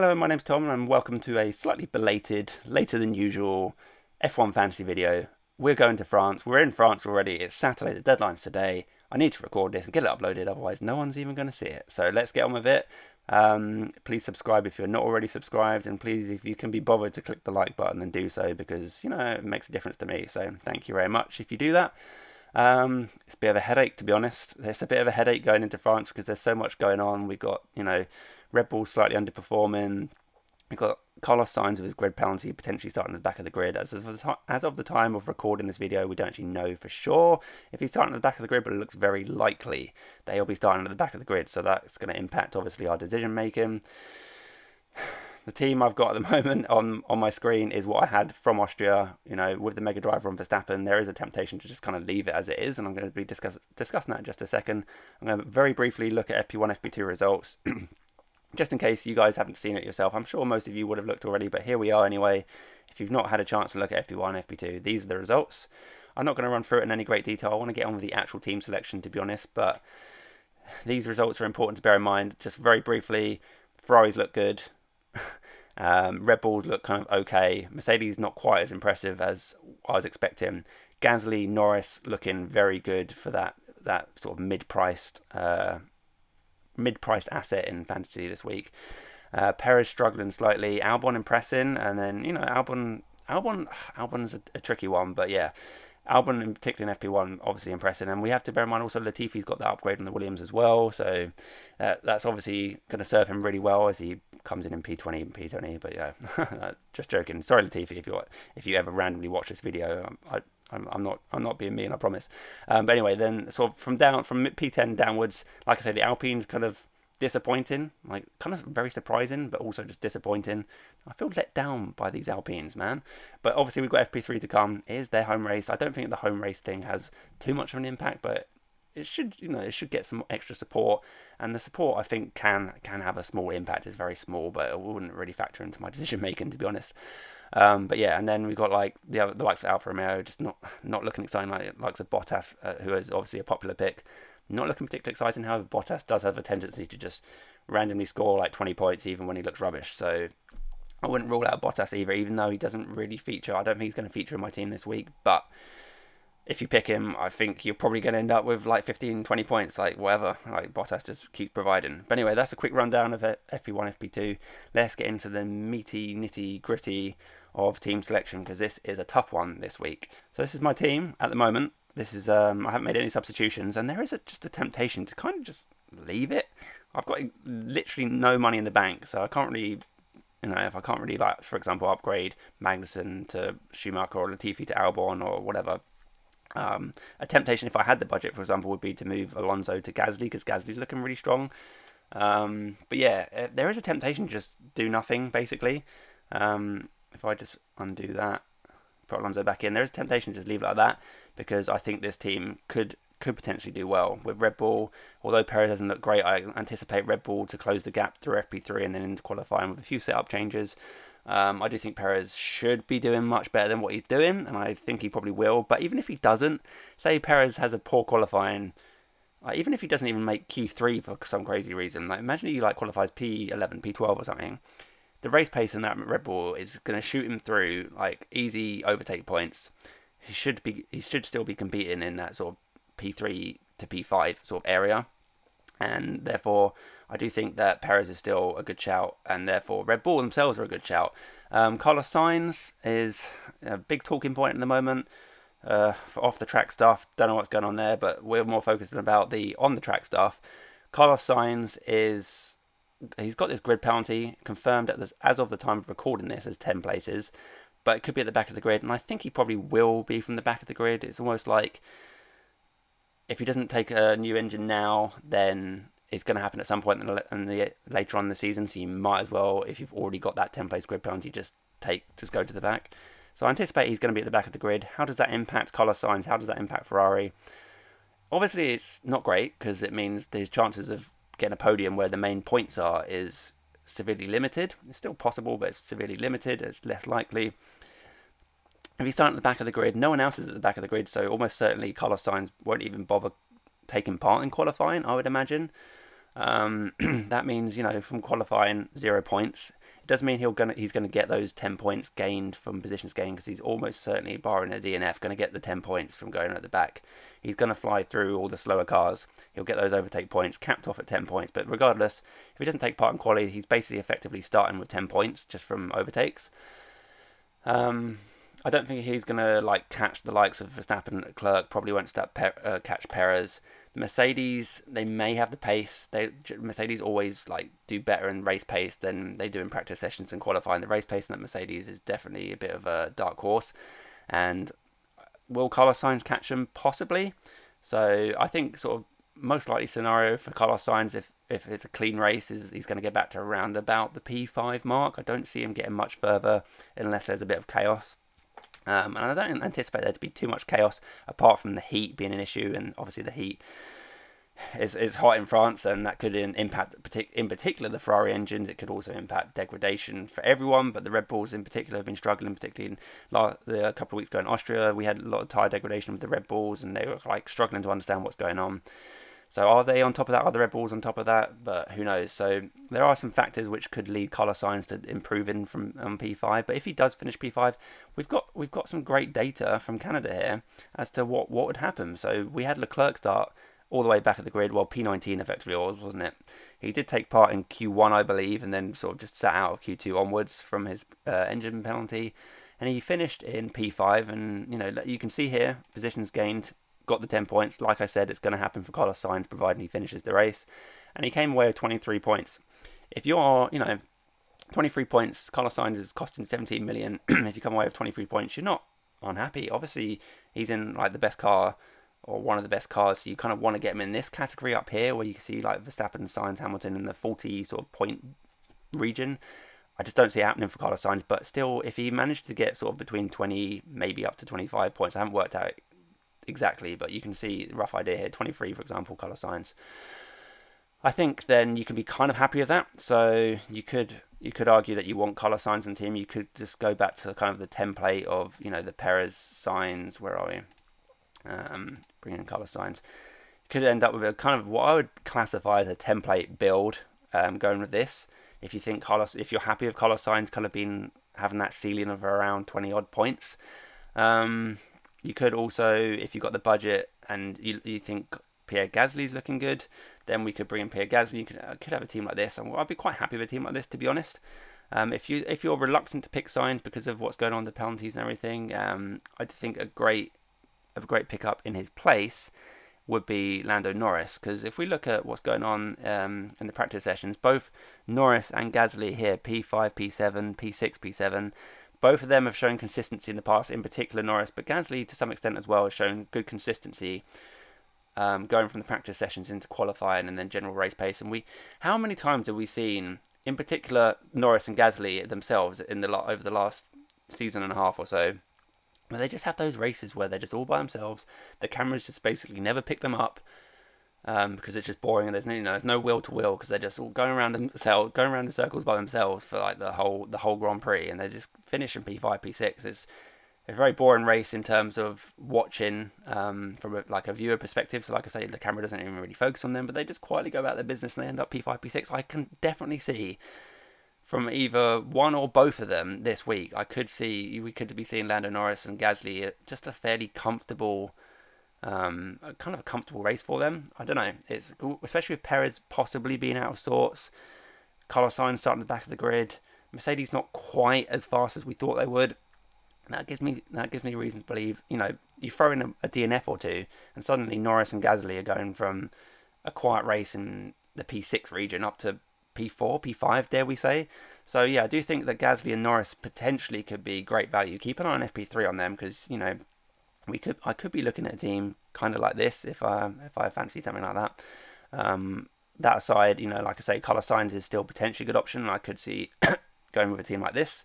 Hello, my name's Tom, and welcome to a slightly belated, later than usual F1 fantasy video. We're going to France. We're in France already. It's Saturday. The deadline's today. I need to record this and get it uploaded, otherwise, no one's even going to see it. So let's get on with it. Um, please subscribe if you're not already subscribed, and please, if you can be bothered to click the like button, then do so because you know it makes a difference to me. So thank you very much if you do that. Um, it's a bit of a headache, to be honest. It's a bit of a headache going into France because there's so much going on. We've got, you know, Red Bull slightly underperforming. We've got Carlos Sainz with his grid penalty potentially starting at the back of the grid. As of, the as of the time of recording this video, we don't actually know for sure if he's starting at the back of the grid, but it looks very likely that he'll be starting at the back of the grid. So that's going to impact, obviously, our decision making. The team I've got at the moment on, on my screen is what I had from Austria. You know, with the Mega Driver on Verstappen, there is a temptation to just kind of leave it as it is, and I'm going to be discuss, discussing that in just a second. I'm going to very briefly look at FP1, FP2 results. just in case you guys haven't seen it yourself, I'm sure most of you would have looked already, but here we are anyway. If you've not had a chance to look at FP1, FP2, these are the results. I'm not going to run through it in any great detail. I want to get on with the actual team selection, to be honest, but these results are important to bear in mind. Just very briefly, Ferraris look good. um, Red Bulls look kind of okay. Mercedes not quite as impressive as I was expecting. Gasly, Norris looking very good for that that sort of mid-priced uh, mid-priced asset in fantasy this week. Uh, Perez struggling slightly, Albon impressing, and then you know Albon, Albon, Albon's a, a tricky one, but yeah, Albon in particular in FP1 obviously impressive, and we have to bear in mind also Latifi's got that upgrade on the Williams as well, so uh, that's obviously going to serve him really well as he comes in in P20 and P20. But yeah, just joking. Sorry Latifi if you if you ever randomly watch this video, I, I'm, I'm not I'm not being mean, I promise. Um, but anyway, then sort of from down from P10 downwards, like I said, the Alpine's kind of disappointing, like kind of very surprising, but also just disappointing. I feel let down by these Alpines, man. But obviously we've got FP3 to come. It is their home race. I don't think the home race thing has too much of an impact, but it should you know it should get some extra support and the support I think can can have a small impact it's very small but it wouldn't really factor into my decision making to be honest um, but yeah and then we've got like the other, the likes of Alfa Romeo just not not looking exciting like likes of Bottas uh, who is obviously a popular pick not looking particularly exciting however Bottas does have a tendency to just randomly score like 20 points even when he looks rubbish so I wouldn't rule out Bottas either even though he doesn't really feature I don't think he's going to feature in my team this week but if you pick him, I think you're probably going to end up with like 15, 20 points, like whatever. Like Bottas just keeps providing. But anyway, that's a quick rundown of FP1, FP2. Let's get into the meaty, nitty, gritty of team selection because this is a tough one this week. So this is my team at the moment. This is um, I haven't made any substitutions, and there is a, just a temptation to kind of just leave it. I've got literally no money in the bank, so I can't really you know, if I can't really like, for example, upgrade Magnussen to Schumacher or Latifi to Albon or whatever, um, a temptation, if I had the budget, for example, would be to move Alonso to Gasly because Gasly's looking really strong. Um, but yeah, eh, there is a temptation to just do nothing, basically. Um, if I just undo that, put Alonso back in, there is a temptation to just leave it like that because I think this team could could potentially do well with Red Bull. Although Perez doesn't look great, I anticipate Red Bull to close the gap through FP3 and then into qualifying with a few setup changes. Um, I do think Perez should be doing much better than what he's doing, and I think he probably will. But even if he doesn't, say Perez has a poor qualifying, like even if he doesn't even make Q3 for some crazy reason, like imagine he like qualifies P11, P12 or something. The race pace in that Red Bull is going to shoot him through like easy overtake points. He should be, he should still be competing in that sort of P3 to P5 sort of area and therefore I do think that Perez is still a good shout, and therefore Red Bull themselves are a good shout. Um, Carlos Sainz is a big talking point at the moment. Uh, for off the track stuff, don't know what's going on there, but we're more focused about the on the track stuff. Carlos Sainz is he's got this grid penalty confirmed at this, as of the time of recording this as 10 places, but it could be at the back of the grid, and I think he probably will be from the back of the grid. It's almost like if he doesn't take a new engine now, then it's going to happen at some point in the, in the, later on in the season. So you might as well, if you've already got that 10 place grid penalty, just take just go to the back. So I anticipate he's going to be at the back of the grid. How does that impact Carlos Sainz? How does that impact Ferrari? Obviously, it's not great because it means his chances of getting a podium where the main points are is severely limited. It's still possible, but it's severely limited. It's less likely. If you start at the back of the grid, no one else is at the back of the grid, so almost certainly Carlos Sainz won't even bother taking part in qualifying, I would imagine. Um, that means you know from qualifying zero points. It does mean he'll gonna he's gonna get those ten points gained from positions gained because he's almost certainly barring a DNF gonna get the ten points from going at the back. He's gonna fly through all the slower cars. He'll get those overtake points capped off at ten points. But regardless, if he doesn't take part in quality, he's basically effectively starting with ten points just from overtakes. Um, I don't think he's gonna like catch the likes of Verstappen and Leclerc. Probably won't pe- uh, catch Perez. Mercedes, they may have the pace. They Mercedes always like do better in race pace than they do in practice sessions and qualifying. The race pace in that Mercedes is definitely a bit of a dark horse. And uh, will Carlos Sainz catch them? Possibly. So I think sort of most likely scenario for Carlos Sainz if if it's a clean race is he's going to get back to around about the P5 mark. I don't see him getting much further unless there's a bit of chaos. Um, and I don't anticipate there to be too much chaos apart from the heat being an issue, and obviously the heat is, is hot in France, and that could impact, in particular, the Ferrari engines. It could also impact degradation for everyone, but the Red Bulls in particular have been struggling, particularly in a couple of weeks ago in Austria. We had a lot of tyre degradation with the Red Bulls, and they were like struggling to understand what's going on. So are they on top of that? Are the Red Bulls on top of that? But who knows? So there are some factors which could lead Carlos Sainz to improving from um, P5. But if he does finish P5, we've got we've got some great data from Canada here as to what what would happen. So we had Leclerc start all the way back at the grid. Well, P19 effectively was, wasn't it? He did take part in Q1, I believe, and then sort of just sat out of Q2 onwards from his uh, engine penalty. And he finished in P5, and you know you can see here positions gained got the 10 points. Like I said, it's going to happen for Carlos Sainz, providing he finishes the race. And he came away with 23 points. If you're, you know, 23 points, Carlos Sainz is costing 17 million. if you come away with 23 points, you're not unhappy. Obviously, he's in like the best car or one of the best cars. So you kind of want to get him in this category up here where you can see like Verstappen, Sainz, Hamilton in the 40 sort of point region. I just don't see it happening for Carlos Sainz, but still, if he managed to get sort of between 20, maybe up to 25 points, I haven't worked out exactly, but you can see rough idea here. 23, for example, Carlos Sainz. I think then you can be kind of happy with that. So you could you could argue that you want Carlos Sainz and team. You could just go back to kind of the template of you know the Perez Sainz. Where are we? Um, bring in Carlos Sainz. You could end up with a kind of what I would classify as a template build. Um, going with this, if you think Carlos, if you're happy with Carlos Sainz kind of being having that ceiling of around 20 odd points, um, you could also, if you've got the budget and you, you think Pierre Gasly's looking good, then we could bring in Pierre Gasly. You could, uh, could have a team like this, and I'd be quite happy with a team like this, to be honest. Um, if you if you're reluctant to pick Sainz because of what's going on the penalties and everything, um, I think a great a great pickup in his place would be Lando Norris. Because if we look at what's going on um, in the practice sessions, both Norris and Gasly here, P5, P7, P6, P7, both of them have shown consistency in the past, in particular Norris, but Gasly to some extent as well has shown good consistency um, going from the practice sessions into qualifying and then general race pace. And we, how many times have we seen, in particular Norris and Gasly themselves, in the over the last season and a half or so, where they just have those races where they're just all by themselves. The cameras just basically never pick them up um, because it's just boring and there's no, you know, there's no will to will because they're just all going around themselves, going around in circles by themselves for like the whole the whole Grand Prix, and they're just finishing P5, P6. It's a very boring race in terms of watching um, from a, like a viewer perspective. So, like I say, the camera doesn't even really focus on them, but they just quietly go about their business and they end up P5, P6. I can definitely see from either one or both of them this week. I could see we could be seeing Lando Norris and Gasly just a fairly comfortable um, kind of a comfortable race for them. I don't know. It's especially with Perez possibly being out of sorts. Carlos Sainz starting the back of the grid. Mercedes not quite as fast as we thought they would. That gives me that gives me reason to believe. You know, you throw in a, a DNF or two, and suddenly Norris and Gasly are going from a quiet race in the P6 region up to P4, P5, dare we say. So yeah, I do think that Gasly and Norris potentially could be great value. Keep an eye on FP3 on them because you know we could I could be looking at a team kind of like this if I if I fancy something like that. Um, that aside, you know, like I say, Carlos Sainz is still potentially a good option. I could see going with a team like this.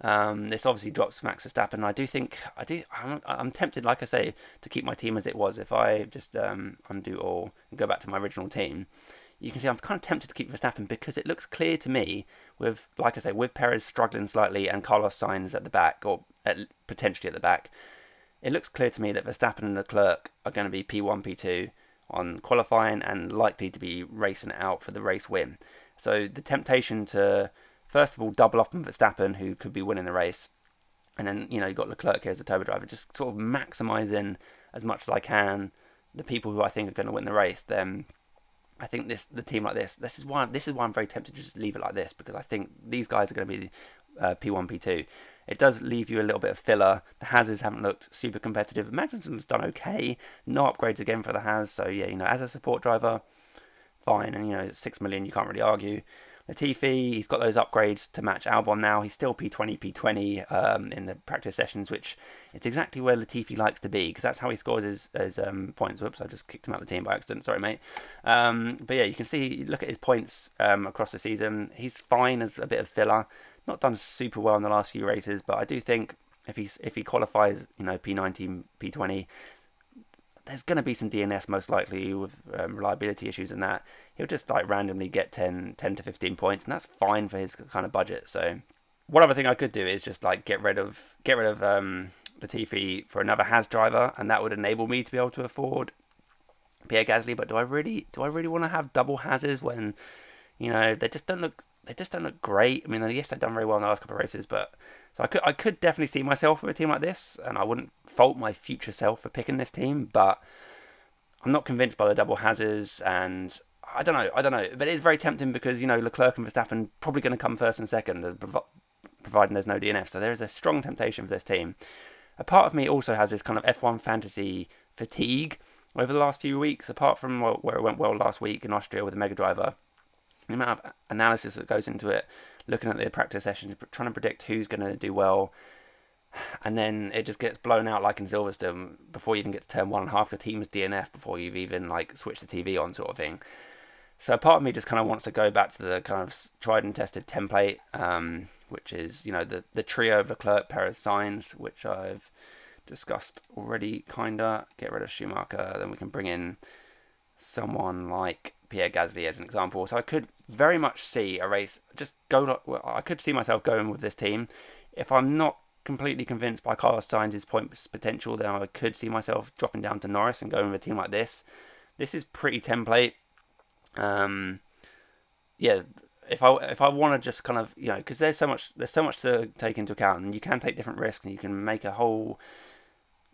Um, this obviously drops Max Verstappen. I do think I do. I'm, I'm, tempted, like I say, to keep my team as it was. If I just um, undo all and go back to my original team, you can see I'm kind of tempted to keep Verstappen because it looks clear to me with, like I say, with Perez struggling slightly and Carlos Sainz at the back or at, potentially at the back it looks clear to me that Verstappen and Leclerc are going to be P1, P2 on qualifying and likely to be racing out for the race win. So the temptation to first of all double up on Verstappen, who could be winning the race, and then you know you've got Leclerc here as a turbo driver, just sort of maximising as much as I can the people who I think are going to win the race. Then I think this the team like this. This is why this is why I'm very tempted to just leave it like this because I think these guys are going to be uh, P1, P2. It does leave you a little bit of filler. The Haases haven't looked super competitive. Magnussen's done okay. No upgrades again for the Haas. So yeah, you know, as a support driver, fine. And you know, six million, you can't really argue. Latifi, he's got those upgrades to match Albon now. He's still P20, P20 um, in the practice sessions, which it's exactly where Latifi likes to be because that's how he scores his, his um, points. Whoops, I just kicked him out of the team by accident. Sorry, mate. Um, but yeah, you can see, look at his points um, across the season. He's fine as a bit of filler. Not done super well in the last few races, but I do think if he's if he qualifies, you know, P19, P20, there's going to be some DNS most likely with um, reliability issues and that. He'll just like randomly get 10, 10 to 15 points, and that's fine for his kind of budget. So, one other thing I could do is just like get rid of get rid of um, Latifi for another Haas driver, and that would enable me to be able to afford Pierre Gasly. But do I really do I really want to have double Haases when you know they just don't look they just don't look great. I mean, yes, they've done very well in the last couple of races, but so I could I could definitely see myself with a team like this, and I wouldn't fault my future self for picking this team, but I'm not convinced by the double hazards, and I don't know, I don't know, but it is very tempting because you know Leclerc and Verstappen probably going to come first and second, uh, providing there's no DNF. So there is a strong temptation for this team. A part of me also has this kind of F1 fantasy fatigue over the last few weeks, apart from where it went well last week in Austria with the Mega Driver the amount of analysis that goes into it, looking at the practice sessions, trying to predict who's going to do well, and then it just gets blown out like in Silverstone before you even get to turn one, and half the team's DNF before you've even like switched the TV on, sort of thing. So part of me just kind of wants to go back to the kind of tried and tested template, um, which is you know the the trio of Leclerc, Perez, Sainz, which I've discussed already. Kinda get rid of Schumacher, then we can bring in someone like Pierre Gasly as an example. So I could very much see a race just go. I could see myself going with this team. If I'm not completely convinced by Carlos Sainz's point potential, then I could see myself dropping down to Norris and going with a team like this. This is pretty template. Um, yeah, if I if I want to just kind of you know because there's so much there's so much to take into account and you can take different risks and you can make a whole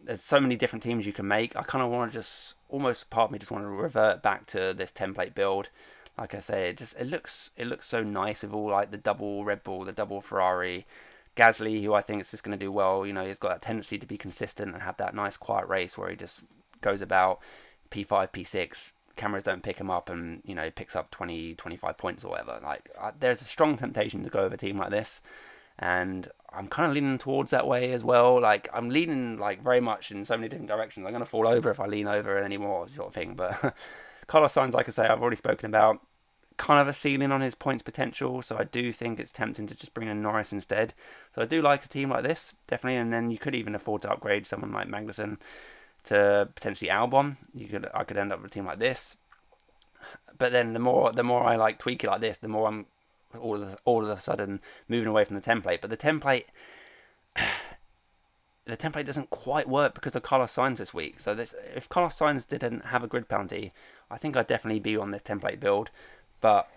there's so many different teams you can make. I kind of want to just almost part of me just want to revert back to this template build. Like I say, it just it looks it looks so nice with all like the double Red Bull, the double Ferrari, Gasly, who I think is just going to do well. You know, he's got that tendency to be consistent and have that nice quiet race where he just goes about P5, P6. Cameras don't pick him up, and you know picks up 20, 25 points or whatever. Like, uh, there's a strong temptation to go with a team like this and I'm kind of leaning towards that way as well. Like I'm leaning like very much in so many different directions. I'm gonna fall over if I lean over anymore, sort of thing. But Carlos Sainz, like I say, I've already spoken about. Kind of a ceiling on his points potential, so I do think it's tempting to just bring in Norris instead. So I do like a team like this, definitely. And then you could even afford to upgrade someone like Magnussen to potentially Albon. You could, I could end up with a team like this. But then the more the more I like tweak it like this, the more I'm all of a, all of a sudden moving away from the template. But the template, the template doesn't quite work because of Carlos Sainz this week. So this, if Carlos Sainz didn't have a grid penalty, I think I'd definitely be on this template build. But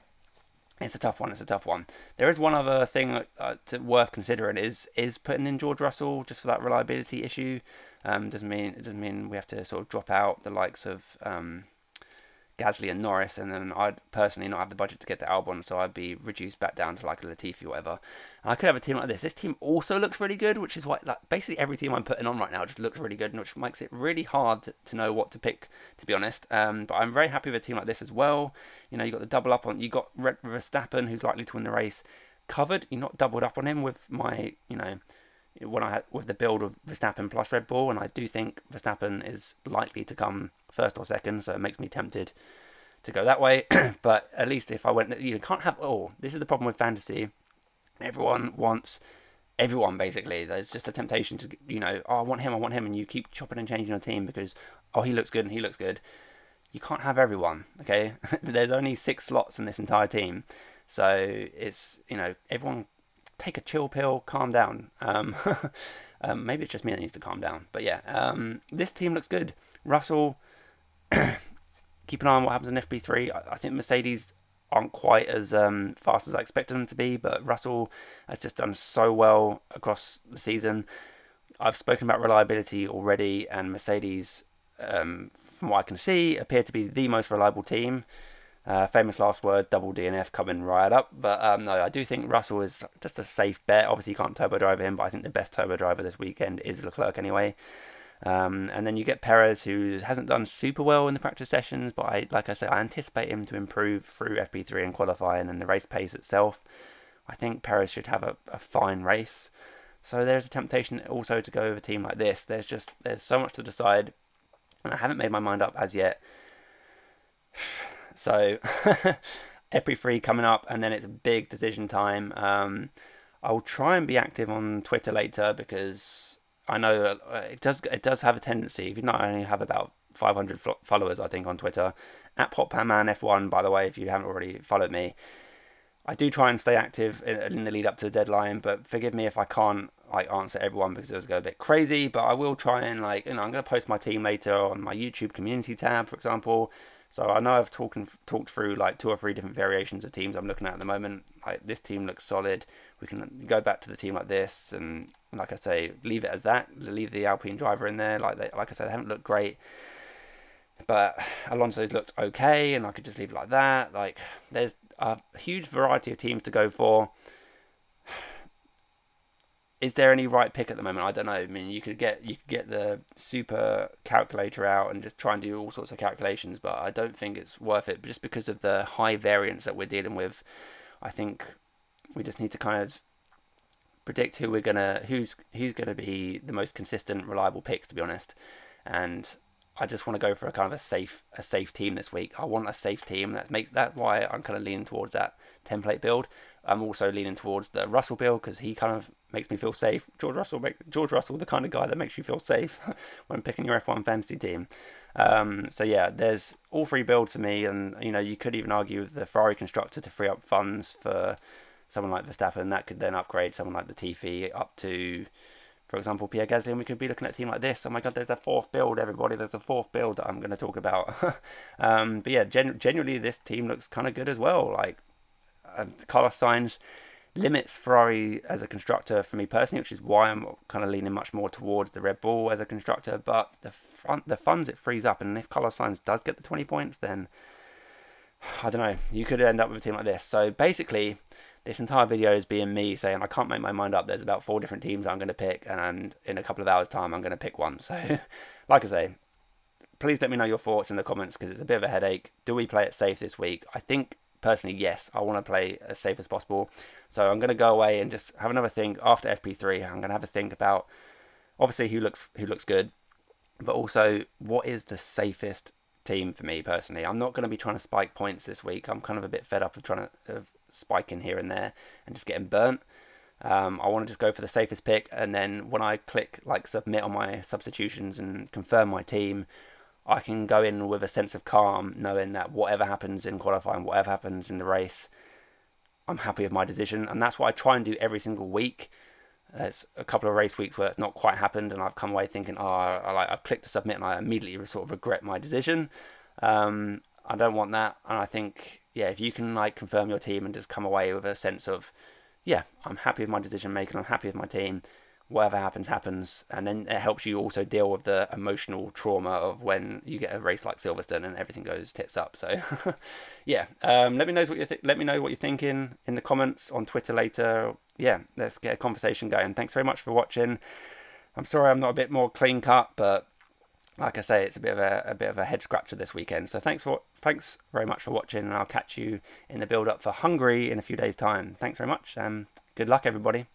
it's a tough one. It's a tough one. There is one other thing uh, to, worth considering is is putting in George Russell just for that reliability issue. Um, doesn't mean it doesn't mean we have to sort of drop out the likes of um, Gasly and Norris, and then I'd personally not have the budget to get to Albon, so I'd be reduced back down to like a Latifi or whatever. And I could have a team like this. This team also looks really good, which is why like basically every team I'm putting on right now just looks really good, which makes it really hard to, know what to pick, to be honest. Um, but I'm very happy with a team like this as well. You know, you got the double up on, you got Red Verstappen, who's likely to win the race, covered. You're not doubled up on him with my, you know when I had with the build of Verstappen plus Red Bull, and I do think Verstappen is likely to come first or second, so it makes me tempted to go that way. but at least if I went, you can't have. Oh, this is the problem with fantasy. Everyone wants everyone basically. There's just a temptation to you know, oh, I want him, I want him, and you keep chopping and changing your team because oh, he looks good and he looks good. You can't have everyone. Okay, there's only six slots in this entire team, so it's you know everyone take a chill pill, calm down. Um, um, maybe it's just me that needs to calm down. But yeah, um, this team looks good. Russell, keep an eye on what happens in FP3. I, I think Mercedes aren't quite as um, fast as I expected them to be, but Russell has just done so well across the season. I've spoken about reliability already, and Mercedes, um, from what I can see, appear to be the most reliable team. Uh, famous last word, double DNF coming right up. But um, no, I do think Russell is just a safe bet. Obviously, you can't turbo drive him, but I think the best turbo driver this weekend is Leclerc anyway. Um, and then you get Perez, who hasn't done super well in the practice sessions, but I, like I say, I anticipate him to improve through FP3 and qualifying and the race pace itself. I think Perez should have a, a fine race. So there's a temptation also to go with a team like this. There's just there's so much to decide, and I haven't made my mind up as yet. So FP3 coming up, and then it's a big decision time. Um, I'll try and be active on Twitter later because I know uh, it does it does have a tendency. If you not only have about 500 followers, I think on Twitter at potpanman F1. By the way, if you haven't already followed me, I do try and stay active in, the lead up to the deadline. But forgive me if I can't like answer everyone because it does go a bit crazy. But I will try and like you know I'm going to post my team later on my YouTube community tab, for example. So I know I've talked talked through like two or three different variations of teams I'm looking at at the moment. Like this team looks solid. We can go back to the team like this, and like I say, leave it as that. Leave the Alpine driver in there. Like they, like I said, they haven't looked great, but Alonso's looked okay, and I could just leave it like that. Like there's a huge variety of teams to go for is there any right pick at the moment? I don't know. I mean, you could get you could get the super calculator out and just try and do all sorts of calculations, but I don't think it's worth it just because of the high variance that we're dealing with. I think we just need to kind of predict who we're gonna who's who's gonna be the most consistent, reliable picks, to be honest. And I just want to go for a kind of a safe a safe team this week. I want a safe team. That makes that's why I'm kind of leaning towards that template build. I'm also leaning towards the Russell build because he kind of makes me feel safe. George Russell, make, George Russell, the kind of guy that makes you feel safe when picking your F1 fantasy team. Um, so yeah, there's all three builds to me, and you know you could even argue with the Ferrari constructor to free up funds for someone like Verstappen. And that could then upgrade someone like the Latifi up to for example, Pierre Gasly, and we could be looking at a team like this. Oh my God, there's a fourth build, everybody. There's a fourth build that I'm going to talk about. um, but yeah, gen- genuinely, this team looks kind of good as well. Like, uh, Carlos Sainz limits Ferrari as a constructor for me personally, which is why I'm kind of leaning much more towards the Red Bull as a constructor. But the front, the funds it frees up, and if Carlos Sainz does get the 20 points, then I don't know. You could end up with a team like this. So basically, this entire video is being me saying I can't make my mind up. There's about four different teams I'm going to pick, and in a couple of hours' time, I'm going to pick one. So, like I say, please let me know your thoughts in the comments because it's a bit of a headache. Do we play it safe this week? I think personally, yes. I want to play as safe as possible. So I'm going to go away and just have another think after FP3. I'm going to have a think about obviously who looks who looks good, but also what is the safest team for me personally. I'm not going to be trying to spike points this week. I'm kind of a bit fed up of trying to of spiking here and there and just getting burnt. Um, I want to just go for the safest pick, and then when I click like submit on my substitutions and confirm my team, I can go in with a sense of calm, knowing that whatever happens in qualifying, whatever happens in the race, I'm happy with my decision, and that's what I try and do every single week. There's a couple of race weeks where it's not quite happened, and I've come away thinking, oh, I, like I've clicked to submit, and I immediately sort of regret my decision. Um, I don't want that, and I think, yeah, if you can like confirm your team and just come away with a sense of, yeah, I'm happy with my decision making, I'm happy with my team. Whatever happens, happens, and then it helps you also deal with the emotional trauma of when you get a race like Silverstone and everything goes tits up. So, yeah, um, let me know what you th- let me know what you're thinking in the comments on Twitter later yeah, let's get a conversation going. Thanks very much for watching. I'm sorry I'm not a bit more clean cut, but like I say, it's a bit of a, a bit of a head scratcher this weekend. So thanks for thanks very much for watching, and I'll catch you in the build up for Hungary in a few days' time. Thanks very much. Um, good luck, everybody.